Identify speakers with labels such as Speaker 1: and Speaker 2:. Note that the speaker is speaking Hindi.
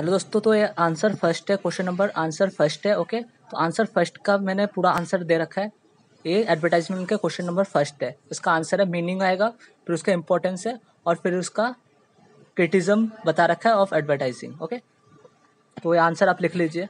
Speaker 1: हेलो दोस्तों तो ये आंसर फ़र्स्ट है, क्वेश्चन नंबर आंसर फ़र्स्ट है, ओके? तो आंसर फ़र्स्ट का मैंने पूरा आंसर दे रखा है। ये एडवर्टाइजमेंट का क्वेश्चन नंबर फ़र्स्ट है। इसका आंसर है मीनिंग आएगा, फिर उसका इंपॉर्टेंस है, और फिर उसका क्रिटिज्म बता रखा है ऑफ़ एडवर्टाइजिंग ओके? तो ये आंसर आप लिख लीजिए।